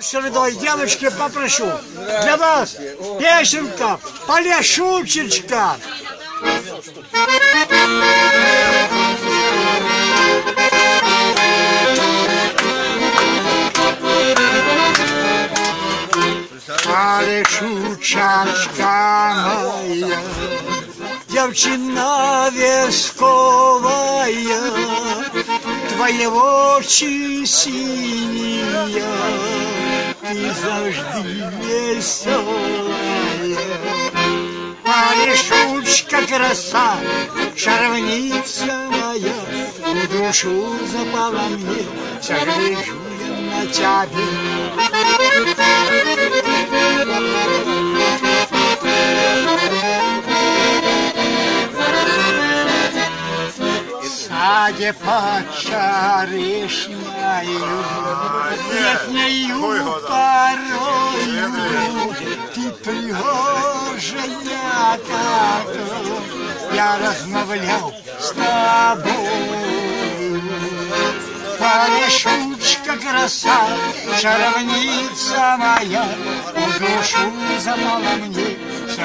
Средой девочки попрошу. Для вас песенка Поляшучечка. Поляшучечка моя, Девчина весковая, Твоего очи синия, Ты завжди веселая. Полешучка краса, шаровница моя, В душу запала мне, вся гляжу я на тебя. Саде под чарешнею, летнею так, я размовлял с тобой. Полешучка краса, шаровница моя, душу запала мне, все